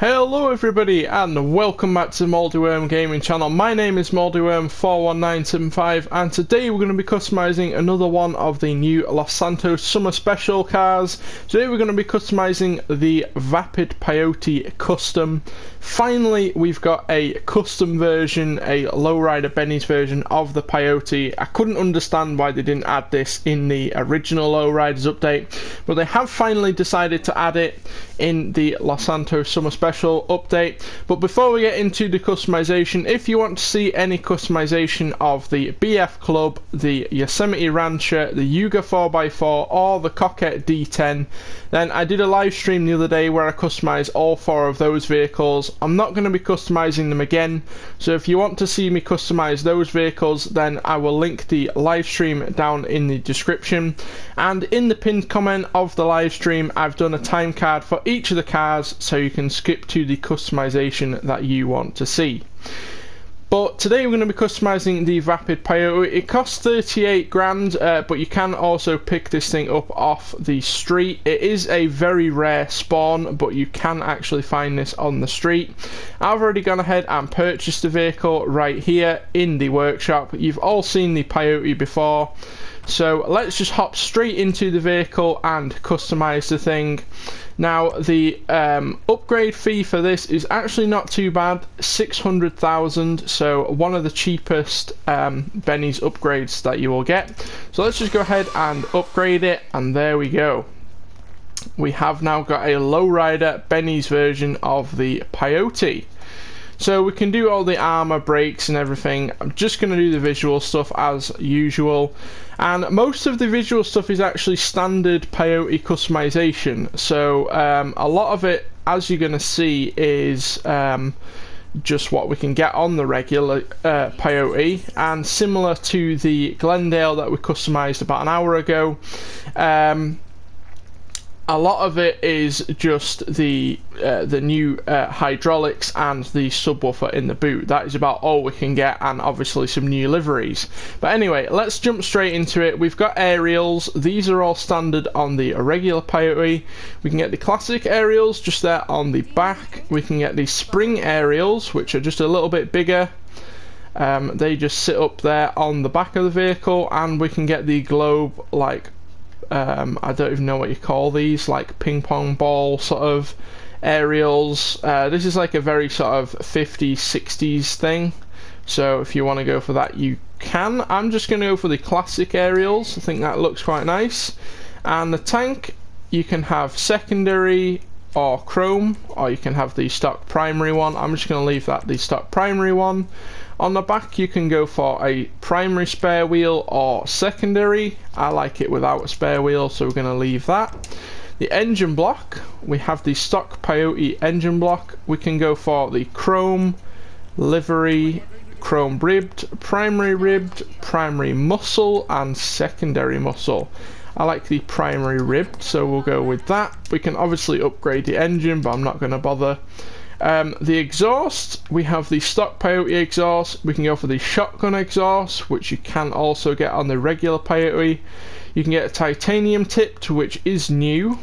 Hello everybody and welcome back to the Moldyworm Gaming channel. My name is Moldyworm41975 and today we're going to be customizing another one of the new Los Santos Summer Special cars. Today we're going to be customizing the Vapid Peyote Custom. Finally we've got a custom version, a Lowrider Benny's version of the Peyote. I couldn't understand why they didn't add this in the original Lowriders update but they have finally decided to add it in the Los Santos Summer Special special update. But before we get into the customization, if you want to see any customization of the BF Club, the Yosemite Rancher, the Youga 4x4 or the Coquette D10, then I did a live stream the other day where I customized all four of those vehicles. I'm not going to be customizing them again, so if you want to see me customize those vehicles, then I will link the live stream down in the description. And in the pinned comment of the live stream, I've done a time card for each of the cars so you can skip to the customization that you want to see. But today we're going to be customizing the Vapid Peyote. It costs 38 grand, uh, but you can also pick this thing up off the street. It is a very rare spawn, but you can actually find this on the street. I've already gone ahead and purchased the vehicle right here in the workshop. You've all seen the Peyote before. So let's just hop straight into the vehicle and customize the thing. Now the um, upgrade fee for this is actually not too bad, 600,000, so one of the cheapest um, Benny's upgrades that you will get. So let's just go ahead and upgrade it, and there we go. We have now got a lowrider Benny's version of the Peyote. So we can do all the armor brakes and everything. I'm just going to do the visual stuff as usual. And most of the visual stuff is actually standard peyote customization. So um, a lot of it, as you're going to see, is um, just what we can get on the regular uh, peyote. And similar to the Glendale that we customized about an hour ago, um, a lot of it is just the uh, the new uh, hydraulics and the subwoofer in the boot. That is about all we can get, and obviously some new liveries. But anyway, let's jump straight into it. We've got aerials. These are all standard on the irregular Peyote. We can get the classic aerials just there on the back. We can get the spring aerials, which are just a little bit bigger. Um, they just sit up there on the back of the vehicle, and we can get the globe like um, I don't even know what you call these, like ping pong ball sort of aerials. Uh, this is like a very sort of 50s, 60s thing. So if you want to go for that, you can. I'm just going to go for the classic aerials. I think that looks quite nice. And the tank, you can have secondary or chrome, or you can have the stock primary one. I'm just going to leave that the stock primary one. On the back you can go for a primary spare wheel or secondary. I like it without a spare wheel so we're going to leave that. The engine block, we have the stock Peyote engine block. We can go for the chrome, livery, chrome ribbed, primary ribbed, primary muscle and secondary muscle. I like the primary ribbed so we'll go with that. We can obviously upgrade the engine but I'm not going to bother. Um, the exhaust, we have the stock Peyote exhaust. We can go for the shotgun exhaust, which you can also get on the regular Peyote. You can get a titanium tipped, which is new.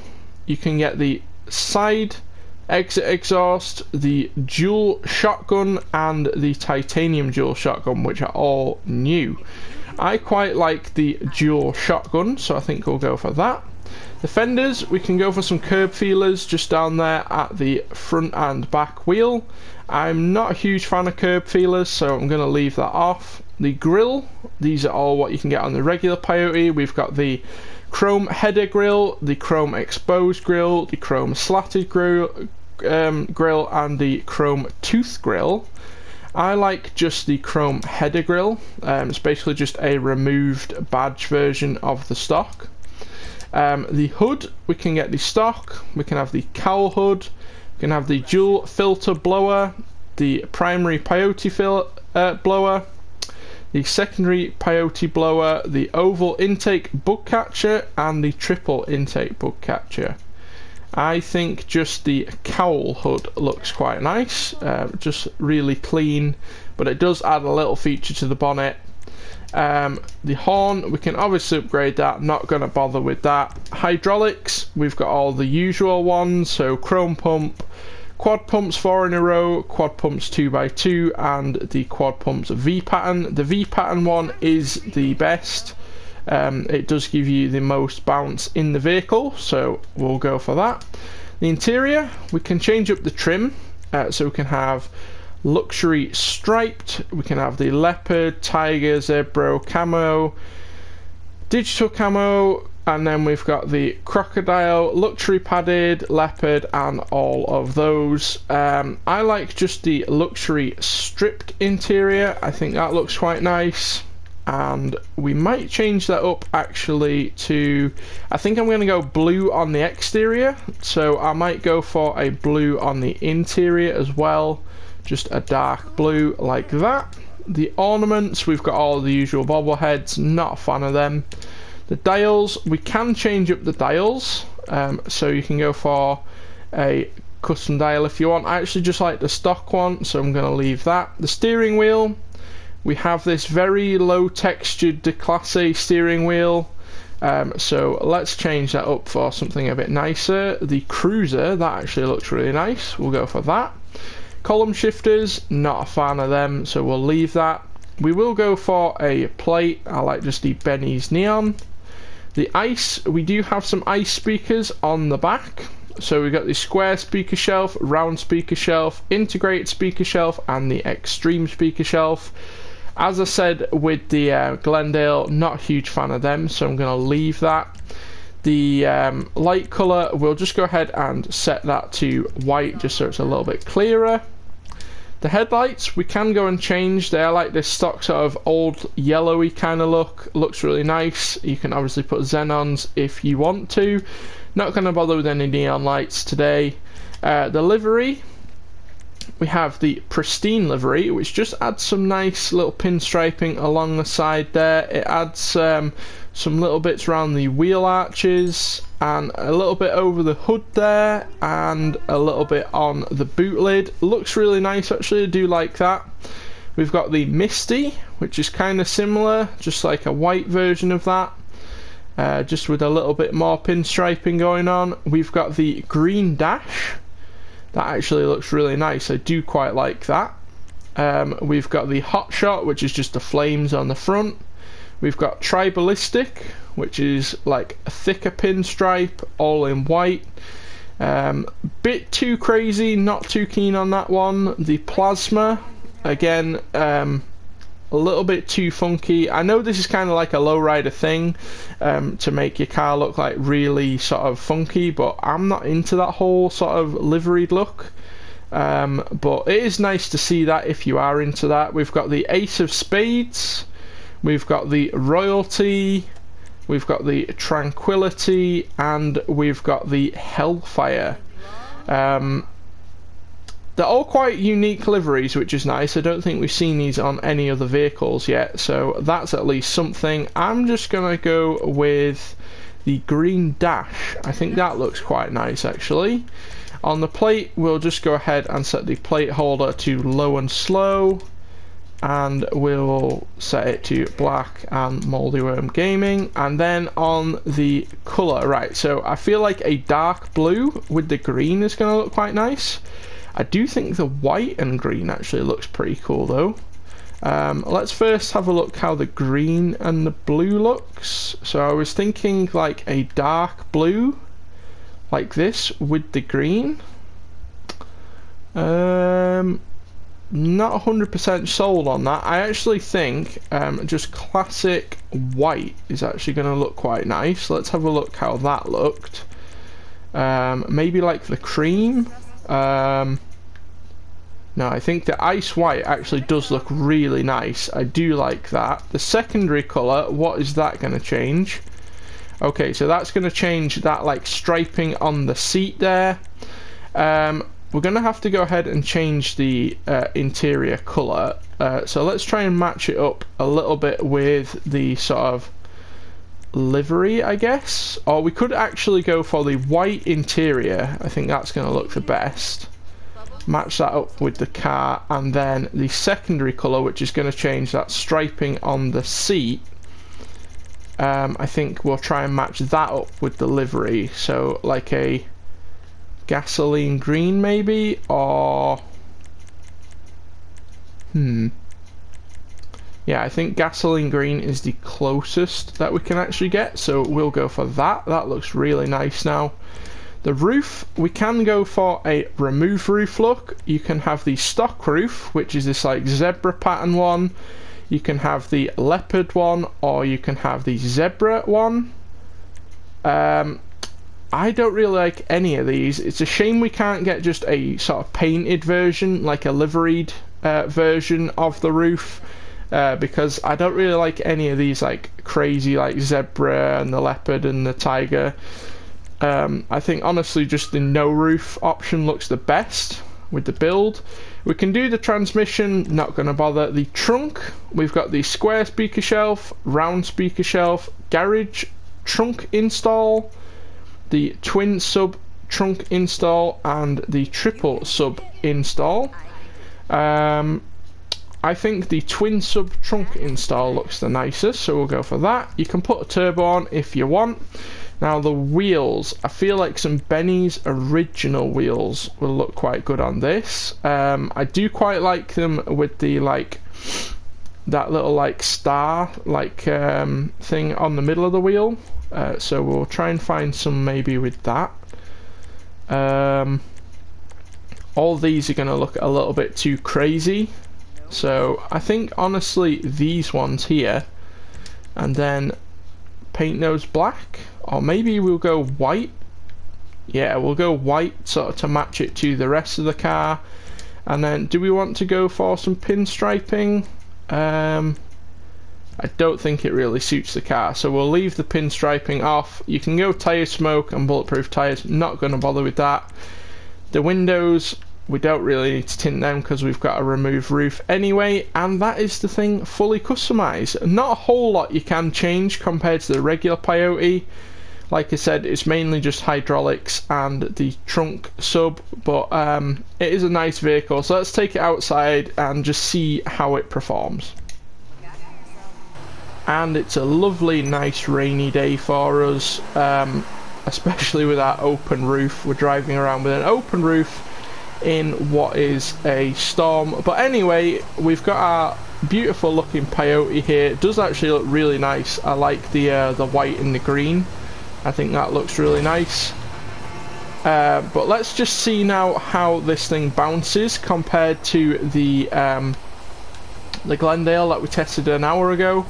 You can get the side exit exhaust, the dual shotgun, and the titanium dual shotgun, which are all new. I quite like the dual shotgun, so I think we'll go for that. The fenders, we can go for some curb feelers just down there at the front and back wheel. I'm not a huge fan of curb feelers, so I'm going to leave that off. The grill, these are all what you can get on the regular Peyote. We've got the chrome header grill, the chrome exposed grill, the chrome slatted grill, um, grill and the chrome tooth grill. I like just the chrome header grill. Um, it's basically just a removed badge version of the stock. Um, the hood, we can get the stock, we can have the cowl hood, we can have the dual filter blower, the primary peyote fil uh, blower, the secondary peyote blower, the oval intake bug catcher, and the triple intake bug catcher. I think just the cowl hood looks quite nice, uh, just really clean, but it does add a little feature to the bonnet um, the horn, we can obviously upgrade that, not going to bother with that. Hydraulics, we've got all the usual ones, so chrome pump, quad pumps four in a row, quad pumps two by two, and the quad pumps V pattern. The V pattern one is the best. Um, it does give you the most bounce in the vehicle, so we'll go for that. The interior, we can change up the trim, uh, so we can have luxury striped, we can have the leopard, tiger, zebra, camo, digital camo, and then we've got the crocodile, luxury padded, leopard, and all of those. Um, I like just the luxury stripped interior. I think that looks quite nice. And we might change that up actually to, I think I'm going to go blue on the exterior. So I might go for a blue on the interior as well. Just a dark blue like that. The ornaments, we've got all the usual bobbleheads, not a fan of them. The dials, we can change up the dials, um, so you can go for a custom dial if you want. I actually just like the stock one, so I'm going to leave that. The steering wheel, we have this very low textured declasse steering wheel. Um, so let's change that up for something a bit nicer. The cruiser, that actually looks really nice. We'll go for that. Column shifters, not a fan of them, so we'll leave that. We will go for a plate. I like just the Benny's Neon. The ice, we do have some ice speakers on the back. So we've got the square speaker shelf, round speaker shelf, integrated speaker shelf, and the extreme speaker shelf. As I said with the uh, Glendale, not a huge fan of them, so I'm going to leave that. The um, light colour, we'll just go ahead and set that to white just so it's a little bit clearer. The headlights we can go and change. They're like this stock sort of old yellowy kind of look. Looks really nice. You can obviously put xenons if you want to. Not going to bother with any neon lights today. Uh, the livery we have the pristine livery which just adds some nice little pinstriping along the side there. It adds um, some little bits around the wheel arches and a little bit over the hood there and a little bit on the boot lid. Looks really nice actually. I do like that. We've got the Misty which is kind of similar just like a white version of that uh, just with a little bit more pinstriping going on. We've got the green dash that actually looks really nice. I do quite like that. Um, we've got the Hot Shot, which is just the flames on the front. We've got Tribalistic, which is like a thicker pinstripe, all in white. Um, bit too crazy, not too keen on that one. The Plasma, again, um, a little bit too funky. I know this is kind of like a lowrider thing um, to make your car look like really sort of funky, but I'm not into that whole sort of liveried look. Um, but it is nice to see that if you are into that. We've got the Ace of Spades, we've got the Royalty, we've got the Tranquility, and we've got the Hellfire. Um, they're all quite unique liveries, which is nice. I don't think we've seen these on any other vehicles yet, so that's at least something. I'm just going to go with the green dash. I think that looks quite nice, actually. On the plate, we'll just go ahead and set the plate holder to low and slow. And we'll set it to black and Moldy Worm Gaming. And then on the colour, right, so I feel like a dark blue with the green is going to look quite nice. I do think the white and green actually looks pretty cool though. Um, let's first have a look how the green and the blue looks. So I was thinking like a dark blue, like this, with the green. Um, not 100% sold on that. I actually think um, just classic white is actually going to look quite nice. Let's have a look how that looked. Um, maybe like the cream. Um, no, I think the ice white actually does look really nice. I do like that. The secondary colour, what is that going to change? Okay, so that's going to change that like striping on the seat there. Um, we're going to have to go ahead and change the uh, interior colour. Uh, so let's try and match it up a little bit with the sort of livery, I guess. Or we could actually go for the white interior. I think that's going to look the best match that up with the car and then the secondary colour which is going to change that striping on the seat um, I think we'll try and match that up with the livery so like a gasoline green maybe, or... Hmm. Yeah, I think gasoline green is the closest that we can actually get, so we'll go for that. That looks really nice now. The roof, we can go for a remove roof look. You can have the stock roof, which is this like zebra pattern one. You can have the leopard one, or you can have the zebra one. Um, I don't really like any of these. It's a shame we can't get just a sort of painted version, like a liveried uh, version of the roof. Uh, because I don't really like any of these like crazy like zebra and the leopard and the tiger. Um, I think honestly just the no roof option looks the best with the build. We can do the transmission, not going to bother. The trunk, we've got the square speaker shelf, round speaker shelf, garage trunk install, the twin sub trunk install, and the triple sub install. Um, I think the twin sub trunk install looks the nicest, so we'll go for that. You can put a turbo on if you want. Now the wheels, I feel like some Benny's original wheels will look quite good on this. Um, I do quite like them with the like that little like star like um, thing on the middle of the wheel. Uh, so we'll try and find some maybe with that. Um, all these are going to look a little bit too crazy so I think honestly these ones here and then paint those black or maybe we'll go white. Yeah we'll go white sort of to match it to the rest of the car. And then do we want to go for some pinstriping? Um, I don't think it really suits the car. So we'll leave the pinstriping off. You can go tyre smoke and bulletproof tyres. Not going to bother with that. The windows we don't really need to tint them because we've got a remove roof anyway. And that is the thing fully customized not a whole lot you can change compared to the regular Peyote like I said it's mainly just hydraulics and the trunk sub but um, it is a nice vehicle so let's take it outside and just see how it performs and it's a lovely nice rainy day for us um, especially with our open roof we're driving around with an open roof in what is a storm. But anyway, we've got our beautiful looking peyote here. It does actually look really nice. I like the uh, the white and the green. I think that looks really nice. Uh, but let's just see now how this thing bounces compared to the um, the Glendale that we tested an hour ago.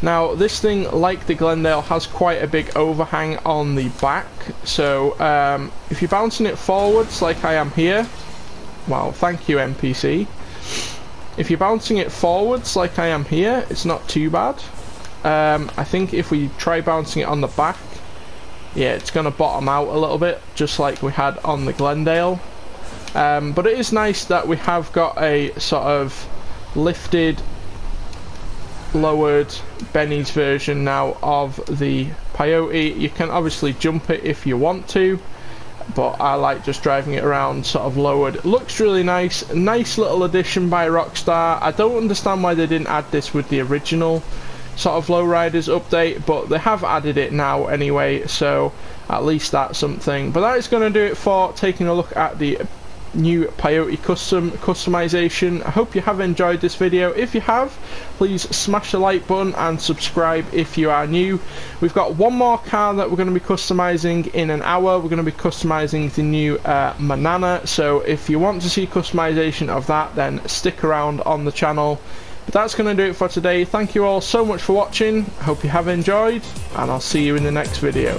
Now this thing, like the Glendale, has quite a big overhang on the back. So um, if you're bouncing it forwards like I am here, well, thank you NPC. If you're bouncing it forwards like I am here, it's not too bad. Um, I think if we try bouncing it on the back, yeah, it's going to bottom out a little bit, just like we had on the Glendale. Um, but it is nice that we have got a sort of lifted, lowered Benny's version now of the Peyote. You can obviously jump it if you want to but I like just driving it around sort of lowered. Looks really nice, nice little addition by Rockstar. I don't understand why they didn't add this with the original sort of lowriders update, but they have added it now anyway, so at least that's something. But that is going to do it for taking a look at the new Peyote custom customization. I hope you have enjoyed this video. If you have, please smash the like button and subscribe if you are new. We've got one more car that we're going to be customizing in an hour. We're going to be customizing the new uh, Manana. So if you want to see customization of that, then stick around on the channel. That's going to do it for today. Thank you all so much for watching. I hope you have enjoyed, and I'll see you in the next video.